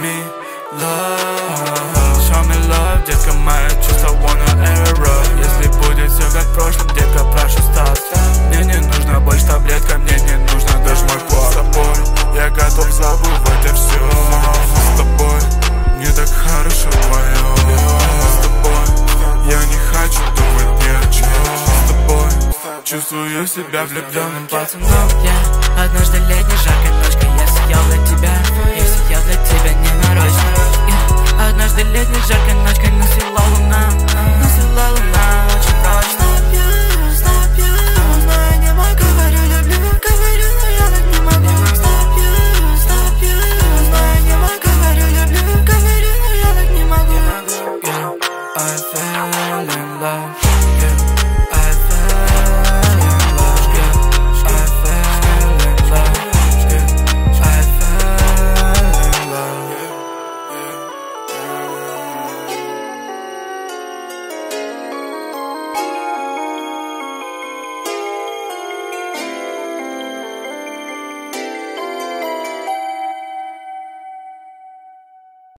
me love. Show me love, детка моя, чувства wanna error. Если будет все как в прошлом, детка, прошу стас Мне не нужно больше таблетка, мне не нужно даже мой пол С тобой я готов забывать это все С тобой мне так хорошо вдвоем С тобой я не хочу думать ни о чем С тобой чувствую себя влюбленным пацаном Я однажды летний love.